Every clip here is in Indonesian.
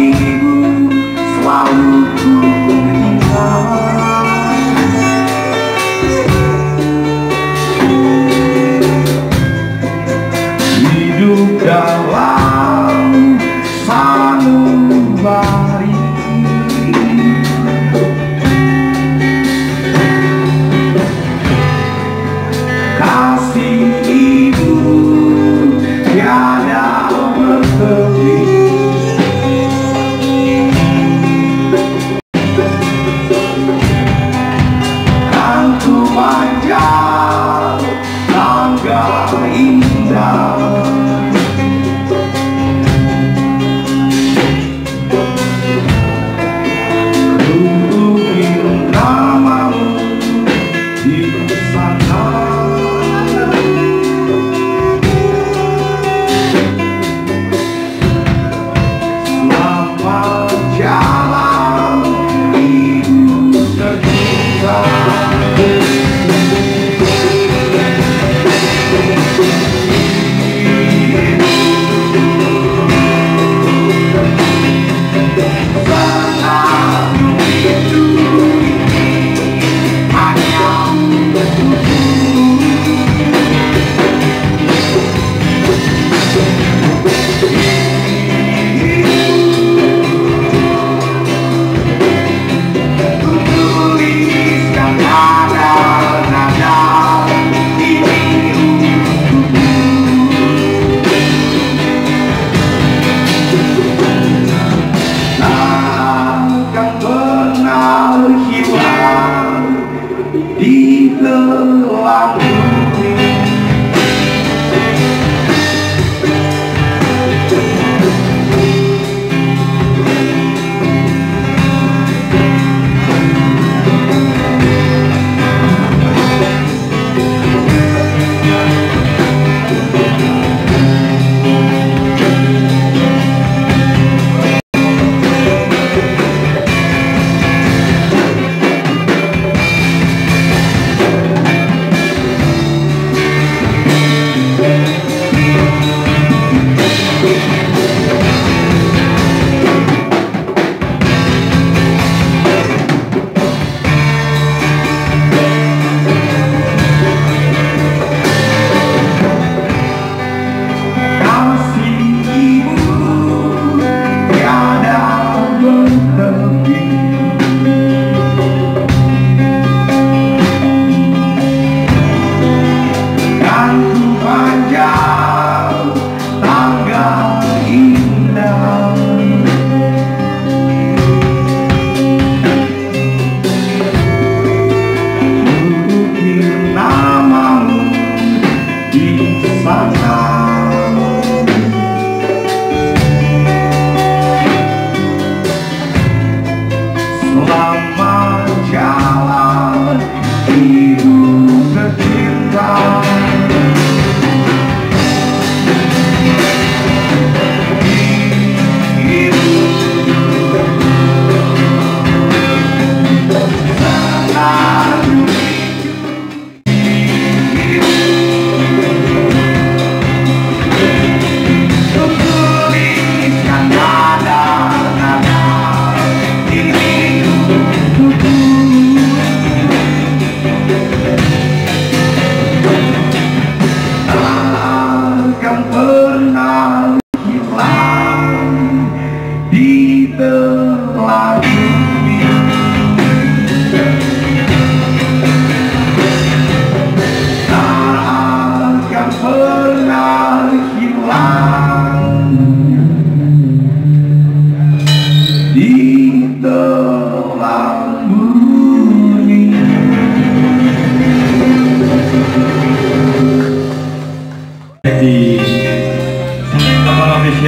comigo, sua luta. Ooh. I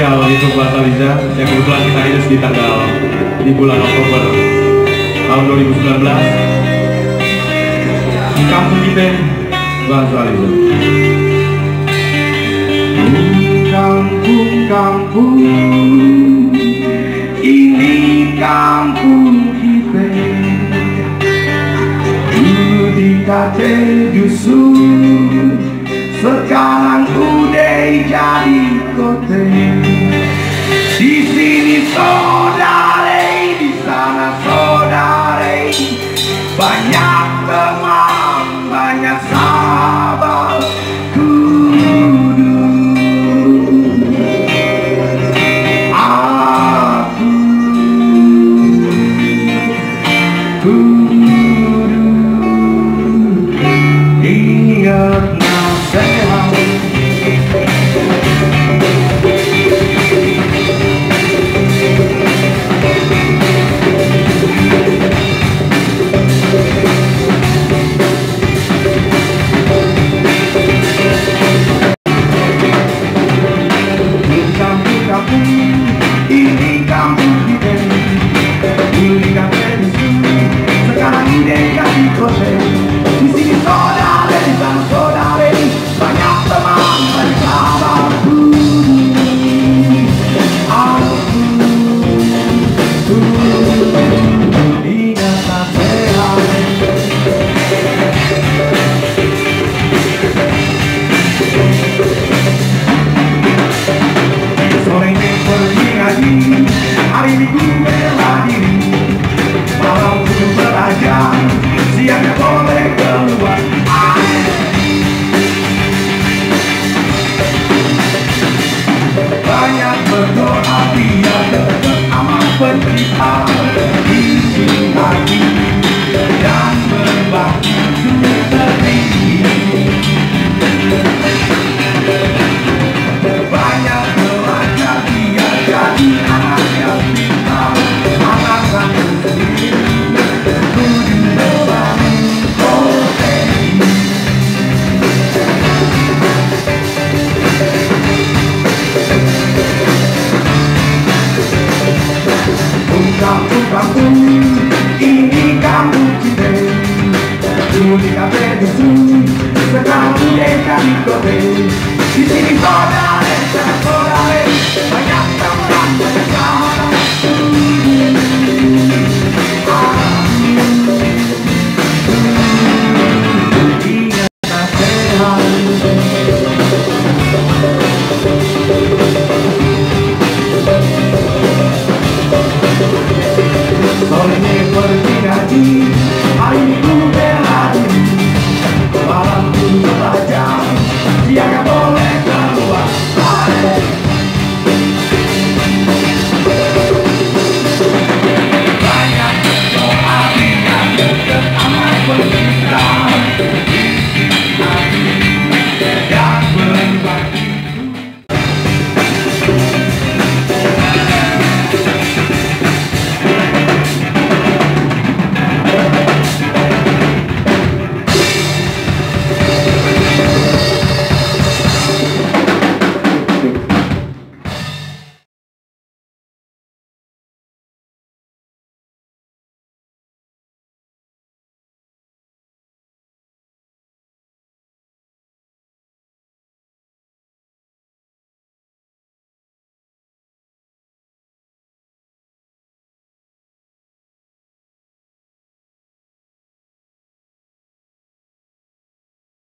akun official YouTube Bahasa Liza yang kebetulan kita ini di tanggal di bulan Oktober tahun 2019 di kampung kita Bahasa Liza Kampung-kampung Ini kampung kita. Dulu dikate dusun. Sekarang udah jadi tengo te. Si si Sisini soda lei, sana soda lei. Banyak teman, banyak sahabat Maria, ama pergi, ama pergi,